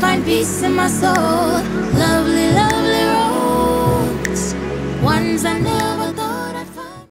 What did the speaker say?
find peace in my soul.